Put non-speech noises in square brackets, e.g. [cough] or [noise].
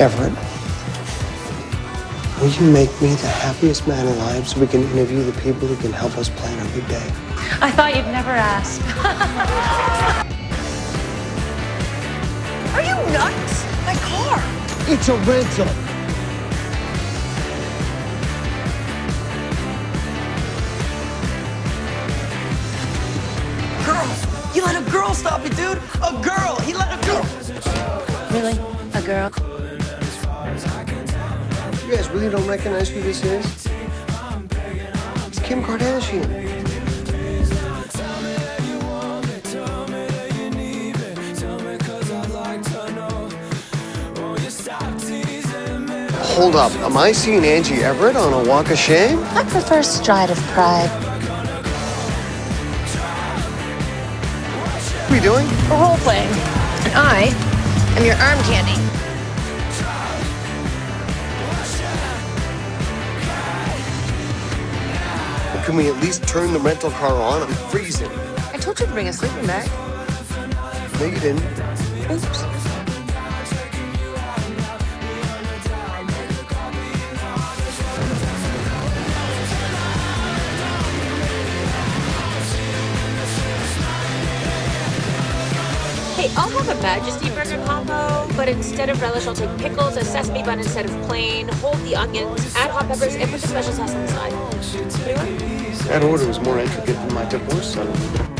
Everett, will you make me the happiest man alive so we can interview the people who can help us plan our big day? I thought you'd never ask. [laughs] Are you nuts? My car. It's a rental. Girl. You let a girl stop you, dude. A girl. He let a girl. Really? A girl? You guys really don't recognize who this is? It's Kim Kardashian. Hold up. Am I seeing Angie Everett on a walk of shame? I prefer stride of pride. What are we doing? We're role playing. And I am your arm candy. Can we at least turn the rental car on? I'm freezing. I told you to bring a sleeping bag. No, you didn't. Oops. I'll have a Majesty Burger combo, but instead of relish, I'll take pickles, a sesame bun instead of plain, hold the onions, add hot peppers, and put the special sauce on the side. That order was more intricate than my divorce settlement.